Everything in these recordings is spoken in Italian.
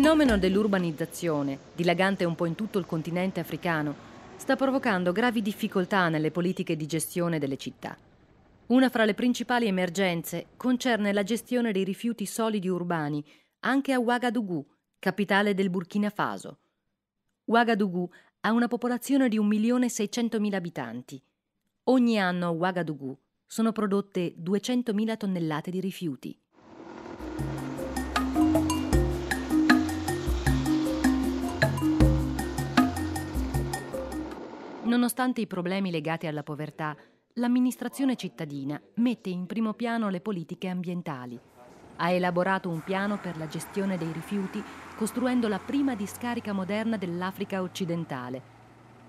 fenomeno dell'urbanizzazione, dilagante un po' in tutto il continente africano, sta provocando gravi difficoltà nelle politiche di gestione delle città. Una fra le principali emergenze concerne la gestione dei rifiuti solidi urbani anche a Ouagadougou, capitale del Burkina Faso. Ouagadougou ha una popolazione di 1.600.000 abitanti. Ogni anno a Ouagadougou sono prodotte 200.000 tonnellate di rifiuti. Nonostante i problemi legati alla povertà, l'amministrazione cittadina mette in primo piano le politiche ambientali. Ha elaborato un piano per la gestione dei rifiuti costruendo la prima discarica moderna dell'Africa occidentale.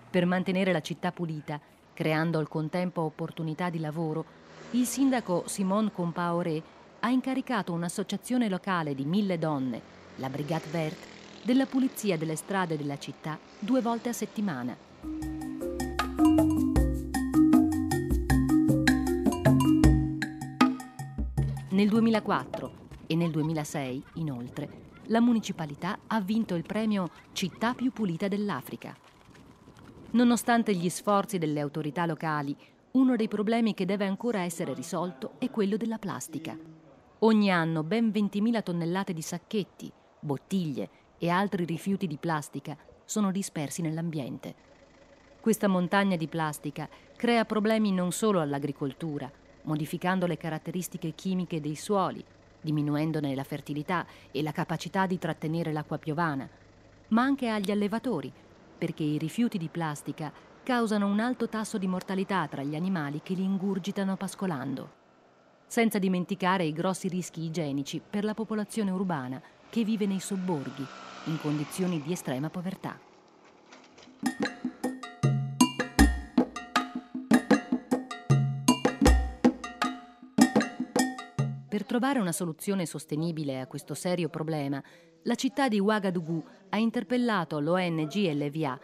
Per mantenere la città pulita, creando al contempo opportunità di lavoro, il sindaco Simone Compaoré ha incaricato un'associazione locale di mille donne, la Brigade Verte, della pulizia delle strade della città due volte a settimana. Nel 2004 e nel 2006, inoltre, la municipalità ha vinto il premio Città più pulita dell'Africa. Nonostante gli sforzi delle autorità locali, uno dei problemi che deve ancora essere risolto è quello della plastica. Ogni anno ben 20.000 tonnellate di sacchetti, bottiglie e altri rifiuti di plastica sono dispersi nell'ambiente. Questa montagna di plastica crea problemi non solo all'agricoltura, modificando le caratteristiche chimiche dei suoli, diminuendone la fertilità e la capacità di trattenere l'acqua piovana, ma anche agli allevatori, perché i rifiuti di plastica causano un alto tasso di mortalità tra gli animali che li ingurgitano pascolando. Senza dimenticare i grossi rischi igienici per la popolazione urbana che vive nei sobborghi, in condizioni di estrema povertà. Trovare una soluzione sostenibile a questo serio problema, la città di Ouagadougou ha interpellato l'ONG LVA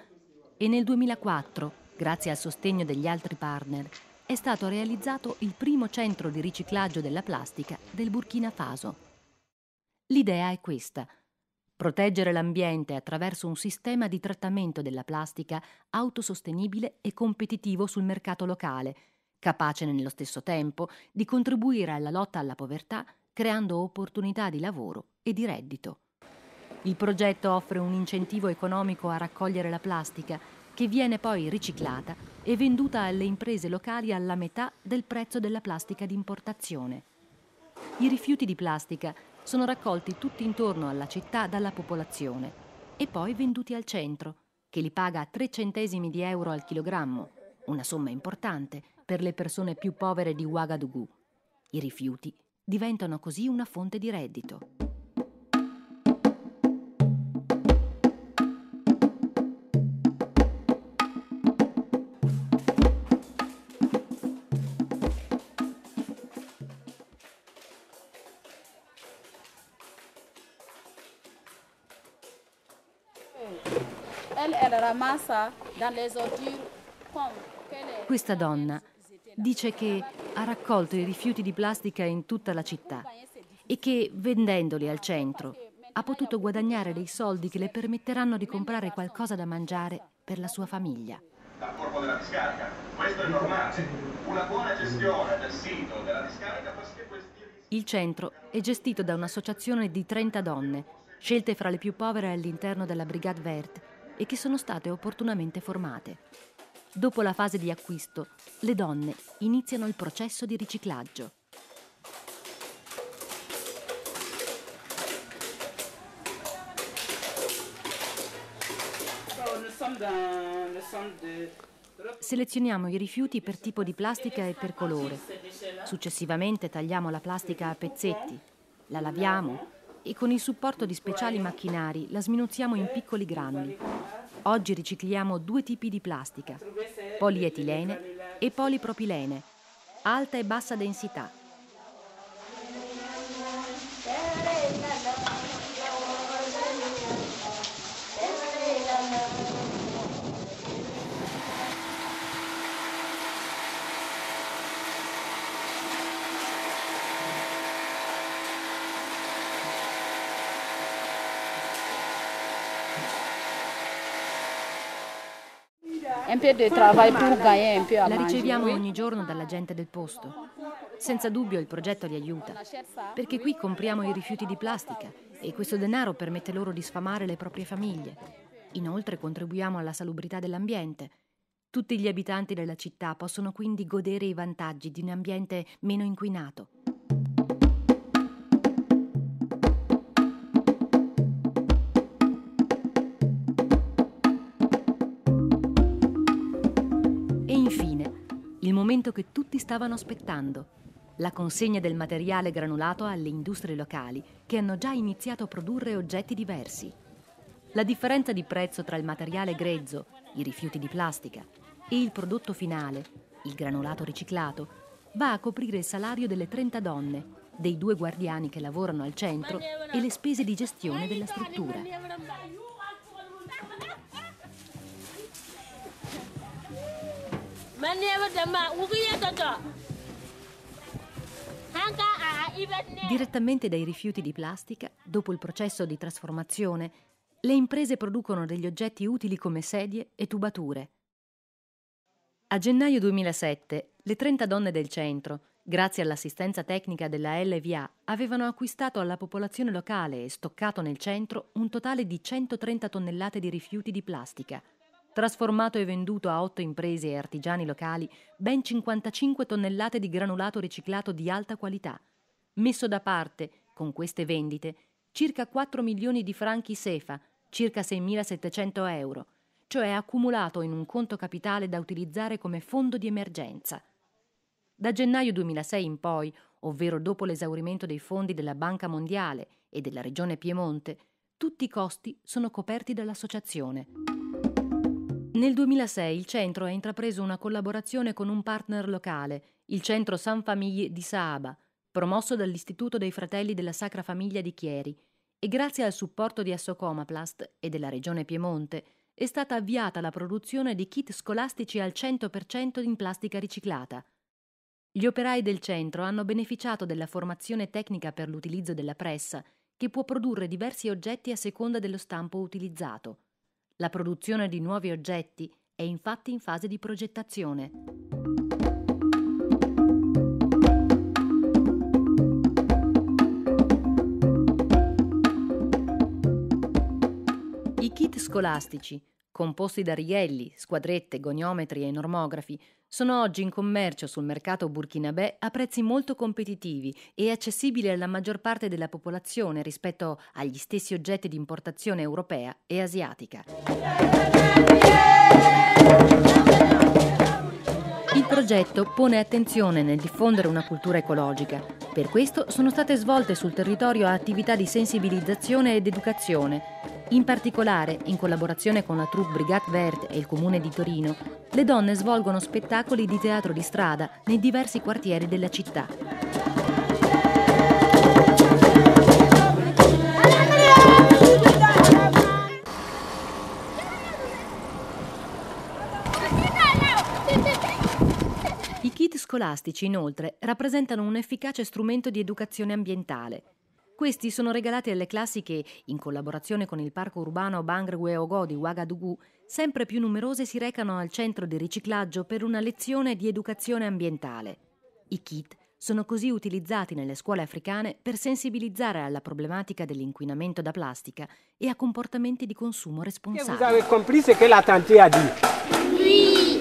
e nel 2004, grazie al sostegno degli altri partner, è stato realizzato il primo centro di riciclaggio della plastica del Burkina Faso. L'idea è questa. Proteggere l'ambiente attraverso un sistema di trattamento della plastica autosostenibile e competitivo sul mercato locale, capace nello stesso tempo di contribuire alla lotta alla povertà creando opportunità di lavoro e di reddito. Il progetto offre un incentivo economico a raccogliere la plastica che viene poi riciclata e venduta alle imprese locali alla metà del prezzo della plastica di importazione. I rifiuti di plastica sono raccolti tutti intorno alla città dalla popolazione e poi venduti al centro, che li paga a 3 centesimi di euro al chilogrammo, una somma importante per le persone più povere di Ouagadougou. I rifiuti diventano così una fonte di reddito. Questa donna dice che ha raccolto i rifiuti di plastica in tutta la città e che vendendoli al centro ha potuto guadagnare dei soldi che le permetteranno di comprare qualcosa da mangiare per la sua famiglia. Dal corpo della discarica, questo è normale. Una buona gestione del sito della discarica fa sì che questi... Il centro è gestito da un'associazione di 30 donne, scelte fra le più povere all'interno della Brigade Verte e che sono state opportunamente formate. Dopo la fase di acquisto, le donne iniziano il processo di riciclaggio. Selezioniamo i rifiuti per tipo di plastica e per colore. Successivamente tagliamo la plastica a pezzetti, la laviamo e con il supporto di speciali macchinari la sminuzziamo in piccoli granuli. Oggi ricicliamo due tipi di plastica, polietilene e polipropilene, alta e bassa densità. La riceviamo ogni giorno dalla gente del posto. Senza dubbio il progetto li aiuta, perché qui compriamo i rifiuti di plastica e questo denaro permette loro di sfamare le proprie famiglie. Inoltre contribuiamo alla salubrità dell'ambiente. Tutti gli abitanti della città possono quindi godere i vantaggi di un ambiente meno inquinato. Momento che tutti stavano aspettando la consegna del materiale granulato alle industrie locali che hanno già iniziato a produrre oggetti diversi. La differenza di prezzo tra il materiale grezzo, i rifiuti di plastica, e il prodotto finale, il granulato riciclato, va a coprire il salario delle 30 donne, dei due guardiani che lavorano al centro e le spese di gestione della struttura. Direttamente dai rifiuti di plastica, dopo il processo di trasformazione, le imprese producono degli oggetti utili come sedie e tubature. A gennaio 2007, le 30 donne del centro, grazie all'assistenza tecnica della LVA, avevano acquistato alla popolazione locale e stoccato nel centro un totale di 130 tonnellate di rifiuti di plastica, trasformato e venduto a otto imprese e artigiani locali ben 55 tonnellate di granulato riciclato di alta qualità, messo da parte, con queste vendite, circa 4 milioni di franchi SEFA, circa 6.700 euro, cioè accumulato in un conto capitale da utilizzare come fondo di emergenza. Da gennaio 2006 in poi, ovvero dopo l'esaurimento dei fondi della Banca Mondiale e della Regione Piemonte, tutti i costi sono coperti dall'associazione. Nel 2006 il centro ha intrapreso una collaborazione con un partner locale, il Centro San Famiglie di Saaba, promosso dall'Istituto dei Fratelli della Sacra Famiglia di Chieri, e grazie al supporto di Assocomaplast e della Regione Piemonte è stata avviata la produzione di kit scolastici al 100% in plastica riciclata. Gli operai del centro hanno beneficiato della formazione tecnica per l'utilizzo della pressa, che può produrre diversi oggetti a seconda dello stampo utilizzato. La produzione di nuovi oggetti è infatti in fase di progettazione. I kit scolastici, composti da righelli, squadrette, goniometri e normografi, sono oggi in commercio sul mercato burkinabè a prezzi molto competitivi e accessibili alla maggior parte della popolazione rispetto agli stessi oggetti di importazione europea e asiatica. Il progetto pone attenzione nel diffondere una cultura ecologica. Per questo sono state svolte sul territorio attività di sensibilizzazione ed educazione in particolare, in collaborazione con la troupe Brigate Verte e il comune di Torino, le donne svolgono spettacoli di teatro di strada nei diversi quartieri della città. I kit scolastici, inoltre, rappresentano un efficace strumento di educazione ambientale questi sono regalati alle classi che, in collaborazione con il parco urbano Bangre Ogo di Ouagadougou, sempre più numerose si recano al centro di riciclaggio per una lezione di educazione ambientale. I kit sono così utilizzati nelle scuole africane per sensibilizzare alla problematica dell'inquinamento da plastica e a comportamenti di consumo responsabili. Vous avez compris ce que la tante a dit? Oui.